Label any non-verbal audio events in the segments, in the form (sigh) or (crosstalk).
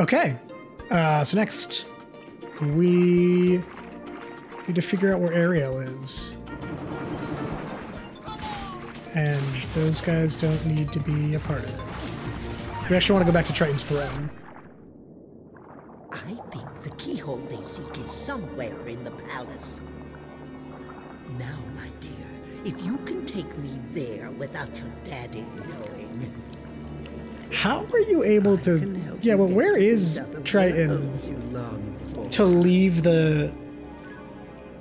Okay. Uh, so next, we need to figure out where Ariel is. And those guys don't need to be a part of it. We actually want to go back to Triton's throne. I think the keyhole they seek is somewhere in the palace. Now, my dear, if you can take me there without your daddy knowing, How were you able to? Yeah, well, where is Triton worlds you long for. to leave the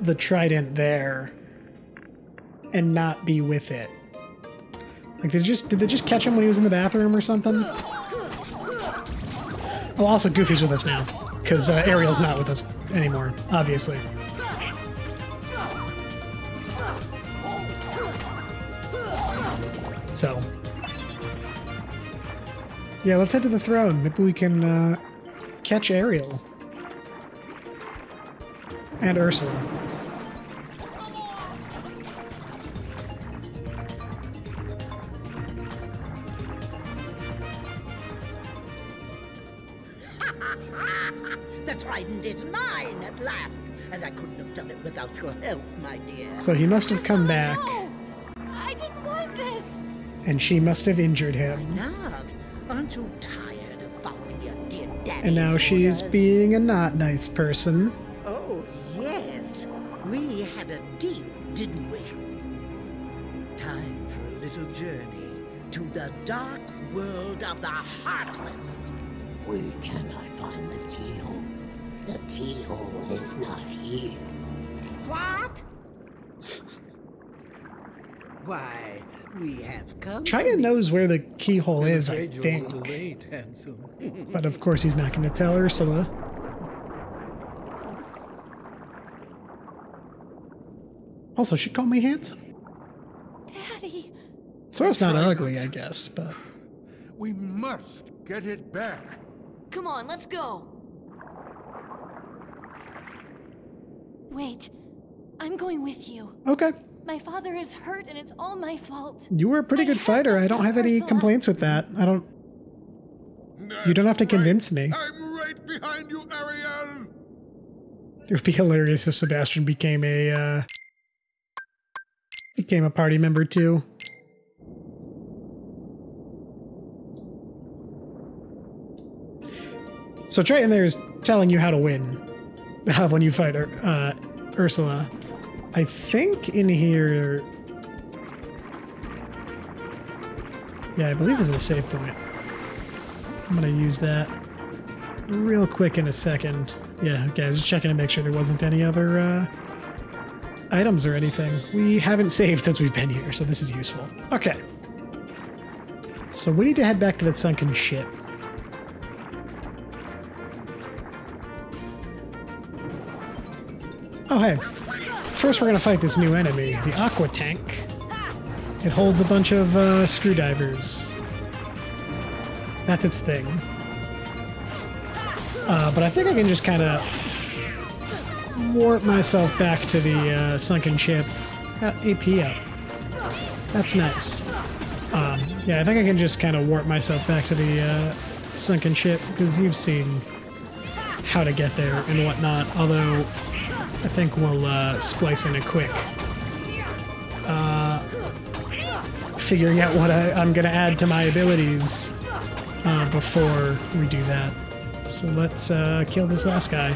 the trident there and not be with it? Like, did they just did they just catch him when he was in the bathroom or something? Oh, also Goofy's with us now because uh, Ariel's not with us anymore, obviously. Yeah, let's head to the throne. Maybe we can uh, catch Ariel and Ursula. (laughs) the trident is mine at last, and I couldn't have done it without your help, my dear. So he must have come back, I didn't want this! and she must have injured him. not? Aren't you tired of following your dear And now she's being a not nice person. Come. Chaya knows where the keyhole is, I Afraid you're a think. late. (laughs) But of course, he's not going to tell Ursula. Also, she called me handsome. Daddy! Sora's not ugly, I guess, but We must get it back. Come on, let's go! Wait. I'm going with you. okay. My father is hurt and it's all my fault. You were a pretty I good fighter. I don't stop have any Ursula. complaints with that. I don't. You don't have to convince me. I'm right behind you, Ariel. It would be hilarious if Sebastian became a uh, became a party member too. So Triton there is telling you how to win uh, (laughs) when you fight Ur- uh, Ursula. I think in here. Yeah, I believe this is a save point. I'm gonna use that real quick in a second. Yeah, okay, I was just checking to make sure there wasn't any other uh, items or anything. We haven't saved since we've been here, so this is useful. Okay. So we need to head back to the sunken ship. Oh, hey. First, we're going to fight this new enemy, the Aqua Tank. It holds a bunch of uh, screwdrivers. That's its thing. Uh, but I think I can just kind of warp myself back to the uh, sunken ship. Got AP up. That's nice. Um, yeah, I think I can just kind of warp myself back to the uh, sunken ship because you've seen how to get there and whatnot. Although I think we'll uh, splice in a quick. Uh, figuring out what I, I'm going to add to my abilities uh, before we do that. So let's uh, kill this last guy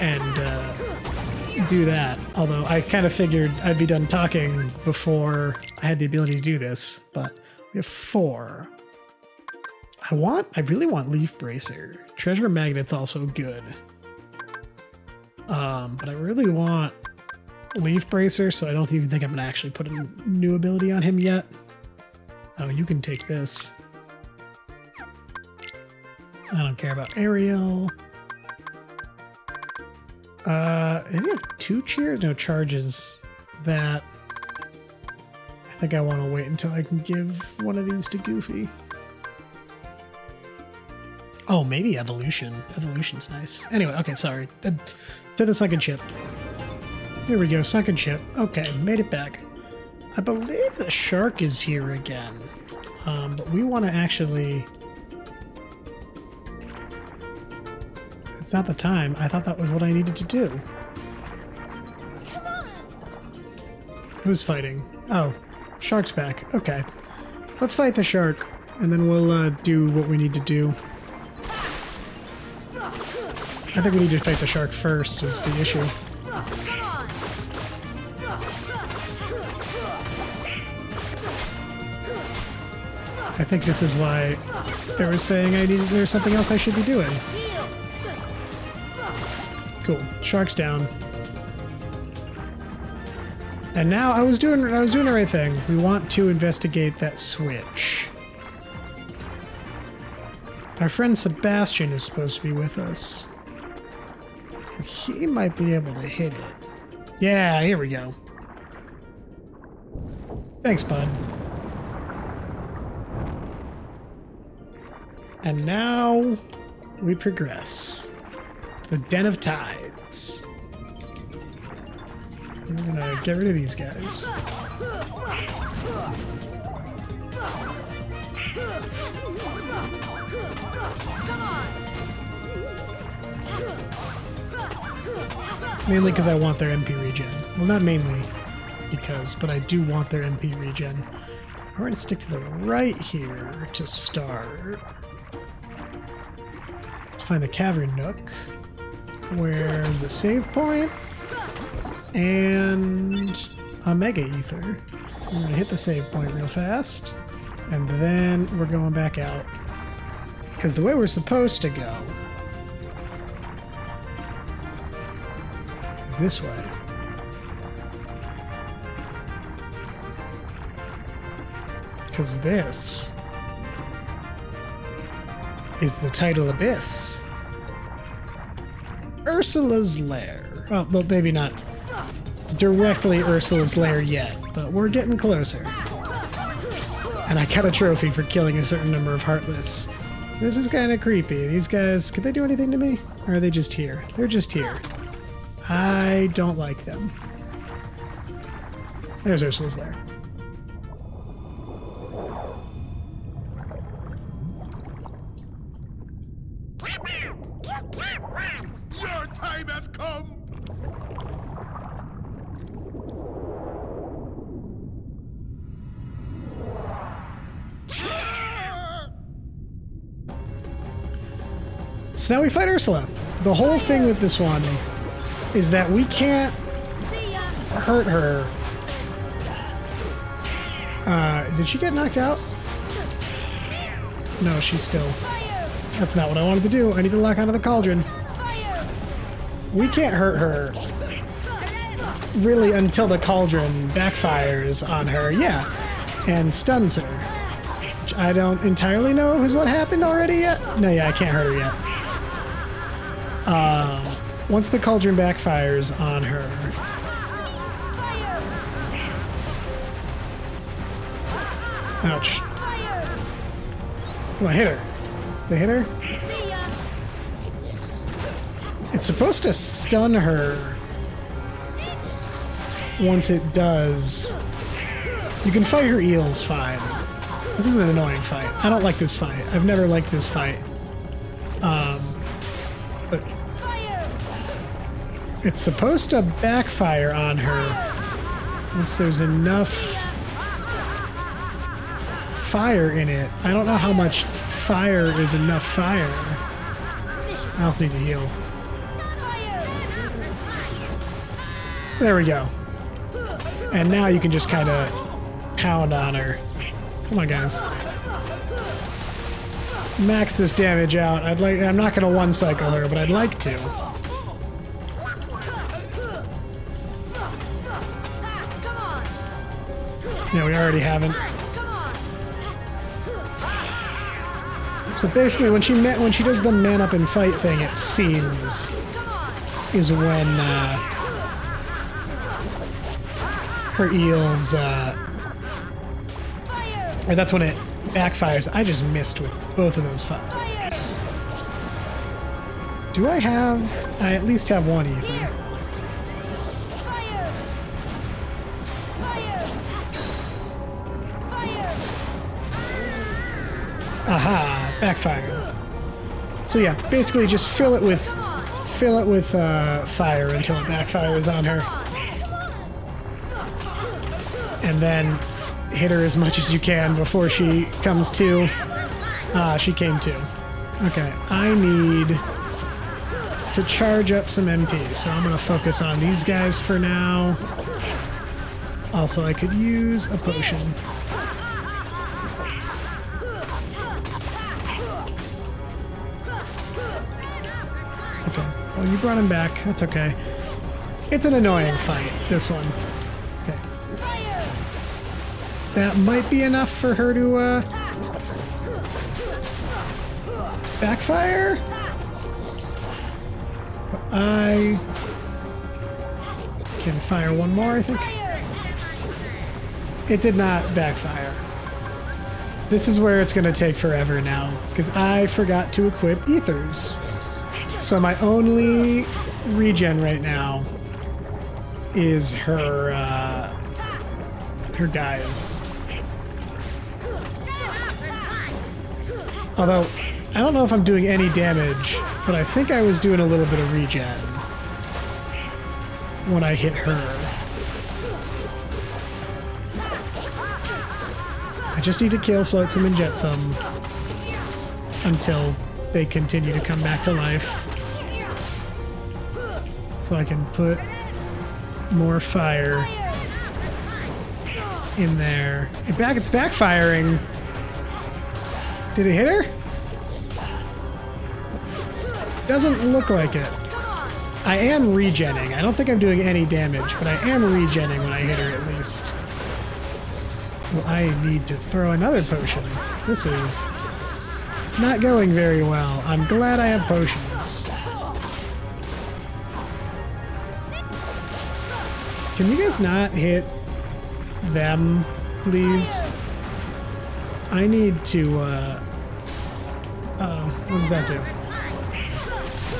and uh, do that. Although I kind of figured I'd be done talking before I had the ability to do this, but we have four. I want, I really want Leaf Bracer. Treasure Magnet's also good. Um, but I really want Leaf Bracer, so I don't even think I'm gonna actually put a new ability on him yet. Oh, you can take this. I don't care about Ariel. Uh, is it two cheers? No, charges that. I think I want to wait until I can give one of these to Goofy. Oh, maybe Evolution. Evolution's nice. Anyway, okay, sorry. Uh, to the second ship. Here we go, second ship. Okay, made it back. I believe the shark is here again. Um, but we want to actually It's not the time. I thought that was what I needed to do. Who's fighting? Oh, shark's back. Okay. Let's fight the shark, and then we'll uh, do what we need to do. I think we need to fight the shark first, is the issue. I think this is why they were saying I need, there's something else I should be doing. Cool. Shark's down. And now I was doing I was doing the right thing. We want to investigate that switch. Our friend Sebastian is supposed to be with us. He might be able to hit it. Yeah, here we go. Thanks, bud. And now we progress. The Den of Tides. We're gonna get rid of these guys. Mainly because I want their MP regen. Well, not mainly because, but I do want their MP regen. We're going to stick to the right here to start. Find the cavern nook, where there's a save point and a mega ether. We're going to hit the save point real fast, and then we're going back out. Because the way we're supposed to go is this way. Because this is the tidal abyss. Ursula's lair. Well, well, maybe not directly Ursula's lair yet, but we're getting closer. And I got a trophy for killing a certain number of Heartless. This is kind of creepy. These guys, could they do anything to me? Or are they just here? They're just here. I don't like them. There's Ursula's there. Your time has come! So now we fight Ursula. The whole thing with this one is that we can't hurt her. Uh, did she get knocked out? No, she's still. That's not what I wanted to do. I need to lock onto the cauldron. We can't hurt her really until the cauldron backfires on her, yeah, and stuns her. I don't entirely know is what happened already yet. No, yeah, I can't hurt her yet. Um, once the cauldron backfires on her, ouch. Come on, hit her. They hit her. It's supposed to stun her once it does. You can fight her eels fine. This is an annoying fight. I don't like this fight. I've never liked this fight. It's supposed to backfire on her once there's enough fire in it. I don't know how much fire is enough fire. I also need to heal. There we go. And now you can just kind of pound on her. Come on, guys. Max this damage out. I'd like. I'm not gonna one cycle her, but I'd like to. Yeah, we already haven't. So basically, when she met, when she does the man up and fight thing, it seems is when uh, her eels. Uh, or that's when it backfires. I just missed with both of those fires. Do I have? I at least have one ether. Backfire. So yeah, basically just fill it with fill it with uh, fire until it backfires on her. And then hit her as much as you can before she comes to. Ah, she came to. Okay, I need to charge up some MP, so I'm gonna focus on these guys for now. Also, I could use a potion. You brought him back. That's okay. It's an annoying fight, this one. Okay. That might be enough for her to, uh... Backfire? I can fire one more, I think. It did not backfire. This is where it's going to take forever now, because I forgot to equip ethers. So my only regen right now is her, uh, her guys. Although, I don't know if I'm doing any damage, but I think I was doing a little bit of regen when I hit her. I just need to kill Flotsam and Jetsam until they continue to come back to life. So I can put more fire in there. It back, it's backfiring. Did it hit her? Doesn't look like it. I am regenning. I don't think I'm doing any damage, but I am regenning when I hit her at least. Well, I need to throw another potion. This is not going very well. I'm glad I have potions. Can you guys not hit them, please? I need to, uh... Uh, what does that do?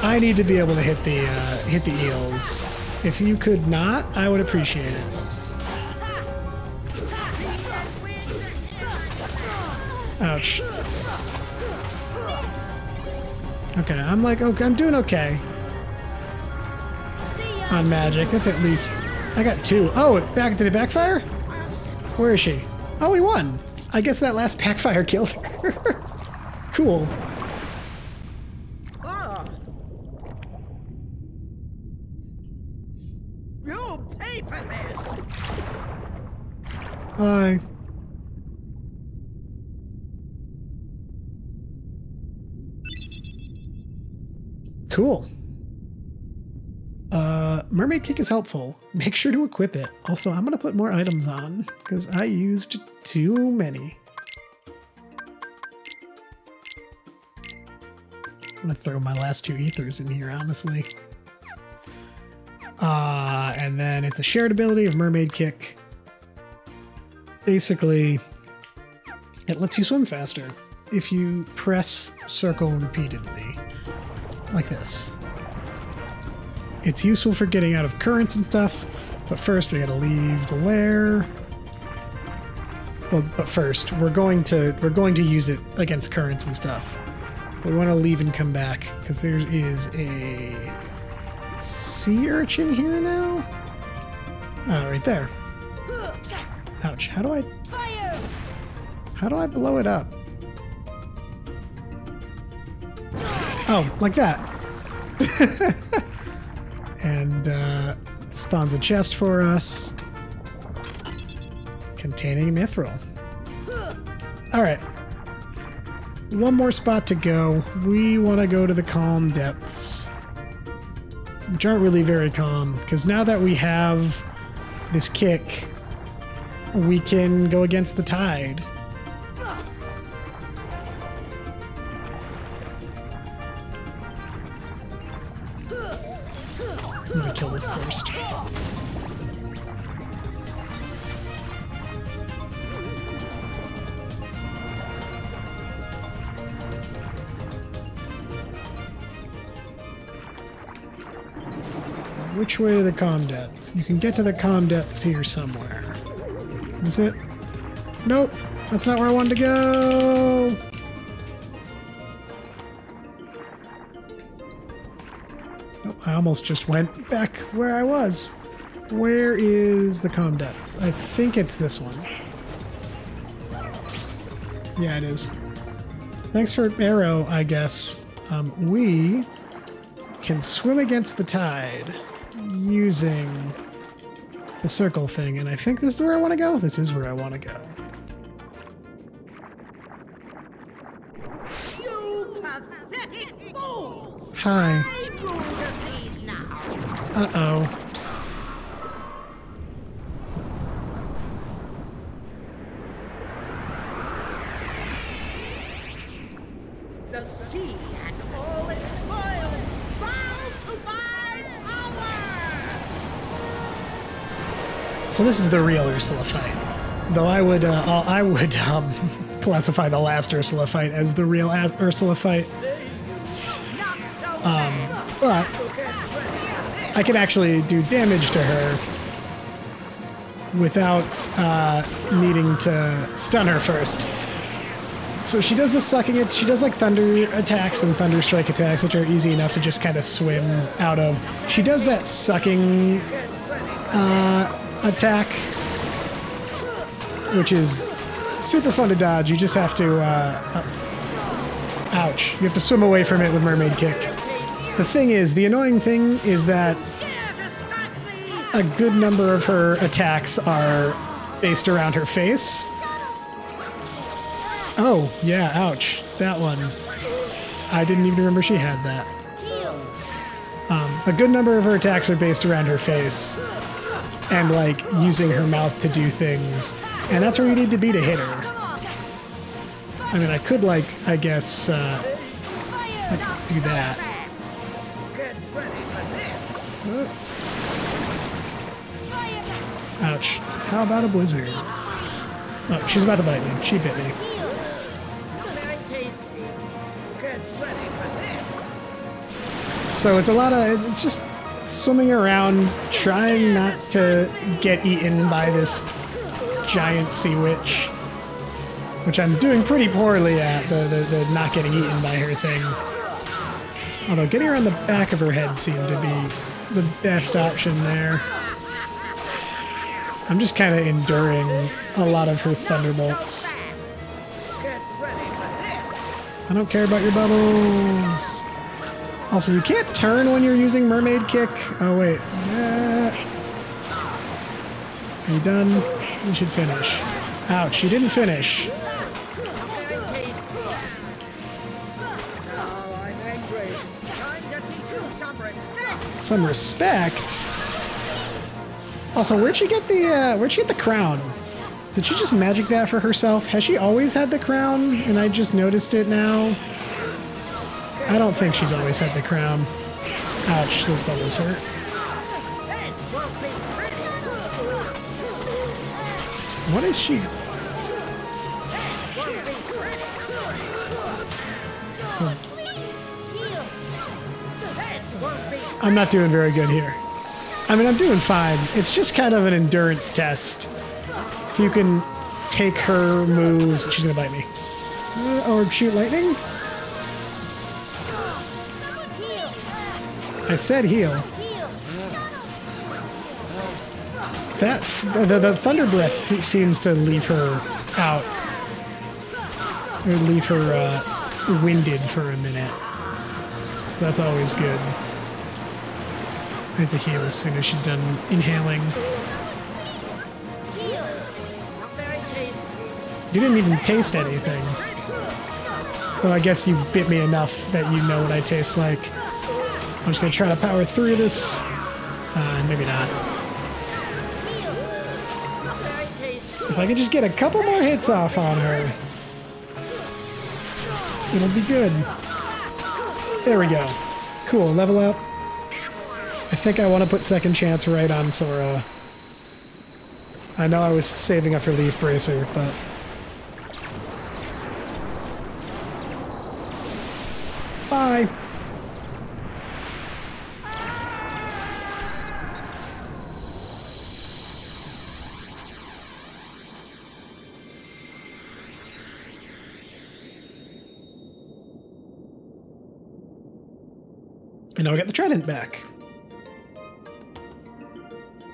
I need to be able to hit the, uh, hit the eels. If you could not, I would appreciate it. Ouch. Okay, I'm like, okay, I'm doing okay on magic. That's at least, I got two. Oh, it back, did it backfire? Where is she? Oh, we won. I guess that last backfire (laughs) killed her. cool. Ah. You'll pay for this! Bye. Cool. Mermaid Kick is helpful. Make sure to equip it. Also, I'm gonna put more items on because I used too many. I'm gonna throw my last two ethers in here, honestly. Uh, and then it's a shared ability of Mermaid Kick. Basically, it lets you swim faster if you press circle repeatedly, like this. It's useful for getting out of currents and stuff, but first we gotta leave the lair. Well, but first we're going to we're going to use it against currents and stuff. But We want to leave and come back because there is a sea urchin here now. Oh, right there. Ouch! How do I Fire! how do I blow it up? Oh, like that. (laughs) and uh, spawns a chest for us containing mithril. All right. One more spot to go. We want to go to the calm depths, which aren't really very calm because now that we have this kick, we can go against the tide. Which way to the calm depths? You can get to the calm depths here somewhere. Is it? Nope, that's not where I wanted to go. Oh, I almost just went back where I was. Where is the calm depth? I think it's this one. Yeah, it is. Thanks for arrow, I guess. Um, we can swim against the tide using the circle thing, and I think this is where I want to go. This is where I want to go. You pathetic fools! Hi. I rule the seas now. Uh-oh. So this is the real Ursula fight. Though I would, uh, I would (laughs) um, classify the last Ursula fight as the real As- Ursula fight. Um, but I can actually do damage to her without uh, needing to stun her first. So she does the sucking it. She does like thunder attacks and thunder strike attacks, which are easy enough to just kind of swim out of. She does that sucking uh, attack, which is super fun to dodge. You just have to. Uh, uh, ouch! You have to swim away from it with Mermaid Kick. The thing is, the annoying thing is that a good number of her attacks are based around her face. Oh, yeah, ouch. That one. I didn't even remember she had that. Um, a good number of her attacks are based around her face and, like, using her mouth to do things. And that's where you need to be to hit her. I mean, I could, like, I guess, uh, do that. Ouch. How about a blizzard? Oh, she's about to bite me. She bit me. So it's a lot of it's just swimming around, trying not to get eaten by this giant sea witch, which I'm doing pretty poorly at. The the, the not getting eaten by her thing. Although getting around the back of her head seemed to be the best option there. I'm just kind of enduring a lot of her thunderbolts. I don't care about your bubbles. Also, you can't turn when you're using Mermaid Kick. Oh, wait. Uh, are you done? You should finish. Ouch, you didn't finish. Some respect. Also, where'd she get the, uh, where'd she get the crown? Did she just magic that for herself? Has she always had the crown and I just noticed it now? I don't think she's always had the crown. Ouch, those bubbles hurt. What is she? I'm not doing very good here. I mean, I'm doing fine. It's just kind of an endurance test. If you can take her moves, she's gonna bite me. Uh, or shoot lightning? I said heal. That the, the thunder breath seems to leave her out, or leave her uh, winded for a minute. So that's always good. I have to heal as soon as she's done inhaling. You didn't even taste anything. Well, I guess you've bit me enough that you know what I taste like. I'm just gonna try to power through this. Uh, maybe not. If I could just get a couple more hits off on her, it'll be good. There we go. Cool, level up. I think I want to put second chance right on Sora. I know I was saving up for Leaf Bracer, but And now we got the trident back.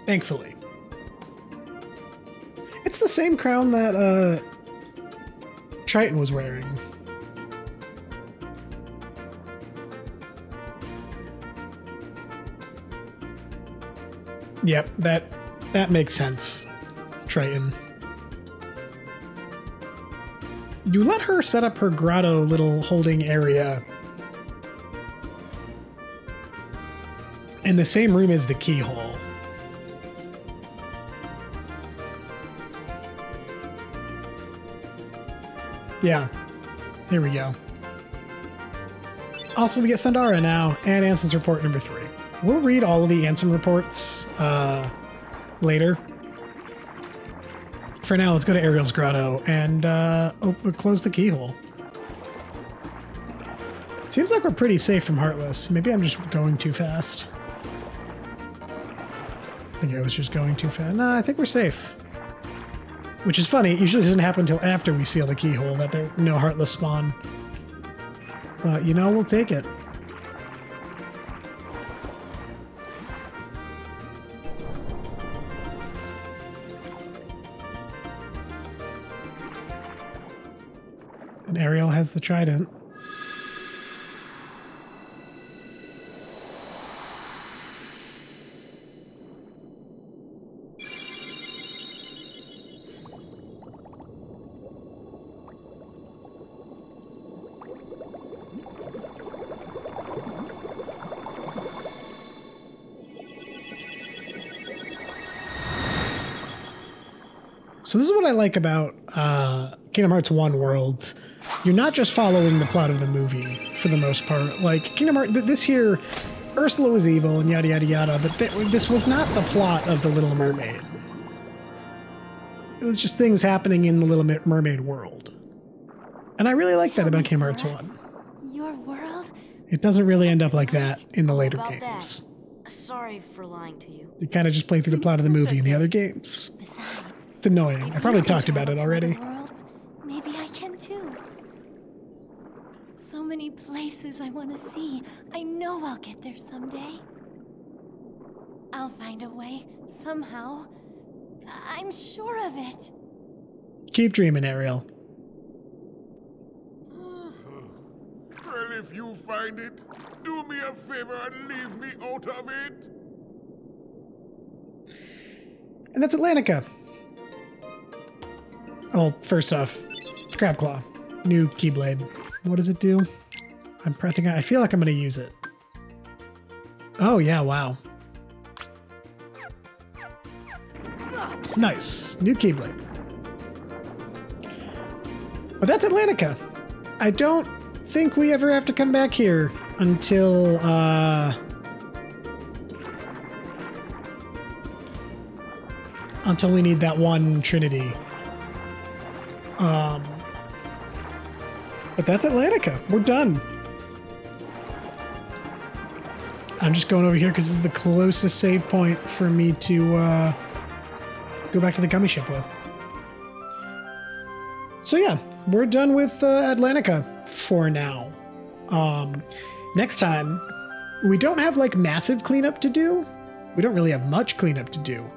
Thankfully. It's the same crown that uh Triton was wearing. Yep, that that makes sense. Triton. You let her set up her grotto little holding area in the same room as the keyhole. Yeah, here we go. Also, we get Thundara now, and Ansem's report number three. We'll read all of the Anson reports uh, later. For now, let's go to Ariel's grotto and uh, close the keyhole. Seems like we're pretty safe from Heartless. Maybe I'm just going too fast. I think I was just going too fast. No, I think we're safe. Which is funny. It usually doesn't happen until after we seal the keyhole that there no Heartless spawn. But, you know, we'll take it. And Ariel has the trident. So this is what I like about uh, Kingdom Hearts One Worlds. You're not just following the plot of the movie for the most part. Like Kingdom Hearts, th- this here, Ursula was evil and yada yada yada, but th- this was not the plot of the Little Mermaid. It was just things happening in the Little Mermaid world, and I really like that about Kingdom Hearts One. Your world? It doesn't really end up like that in the later games. that? Sorry for lying to you. You kind of just play through the plot of the movie in the other games. Besides, It's annoying. I if probably talked about it already. worlds, maybe I can too. So many places I want to see. I know I'll get there someday. I'll find a way, somehow. I'm sure of it. Keep dreaming, Ariel. (sighs) Well, if you find it, do me a favor and leave me out of it. And that's Atlantica. Well, first off, Crab Claw, new Keyblade. What does it do? I'm think I feel like I'm gonna use it. Oh yeah, wow. Nice, new Keyblade. But that's Atlantica. I don't think we ever have to come back here until uh until we need that one Trinity. Um, but that's Atlantica. We're done. I'm just going over here because this is the closest save point for me to uh, go back to the gummy ship with. So yeah, we're done with uh, Atlantica for now. Um, next time, we don't have like massive cleanup to do. We don't really have much cleanup to do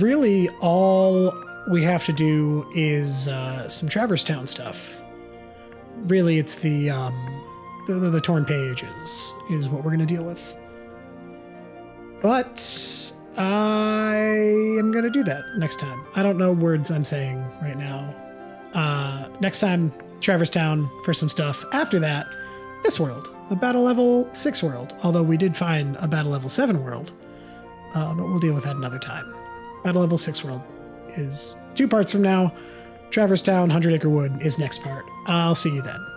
really all we have to do is uh, some Traverse Town stuff. Really, it's the um, the, the, torn pages is what we're going to deal with. But I am going to do that next time. I don't know words I'm saying right now. Uh, next time, Traverse Town for some stuff. After that, this world, the battle level six world. Although we did find a battle level seven world, uh, but we'll deal with that another time. Battle Level 6 World is two parts from now. Traverse Town, 100 Acre Wood is next part. I'll see you then.